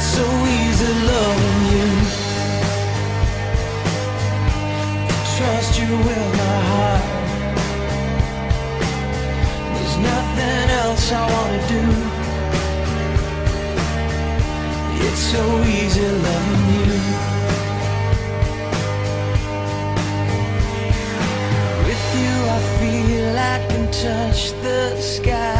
so easy loving you. Trust you with my heart. There's nothing else I wanna do. It's so easy loving you. With you, I feel I can touch the sky,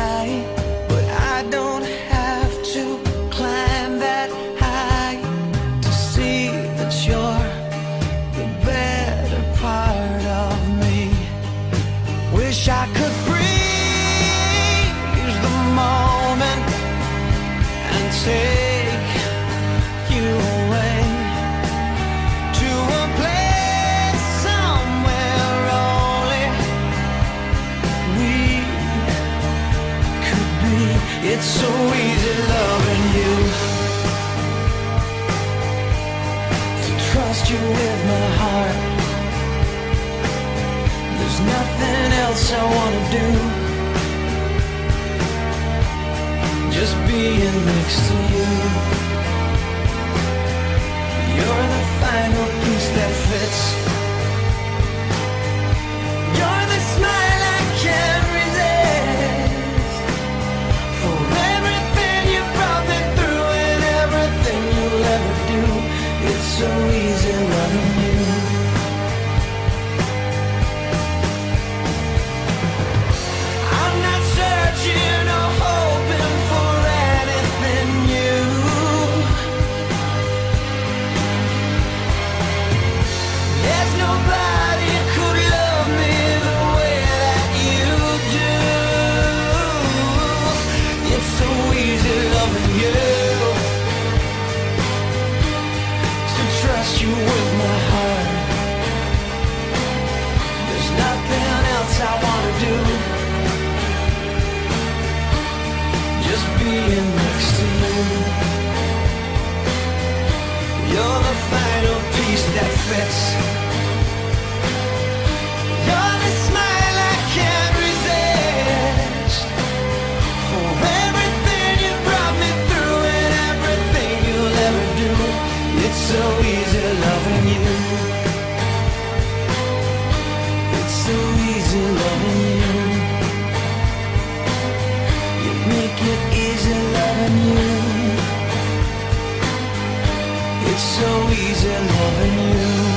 It's so easy loving you. To trust you with my heart. There's nothing else I wanna do. Just being next to you. You're the final piece that fits. Else I wanna do. Just being next to you. Easy loving you. You make it easy loving you. It's so easy loving you.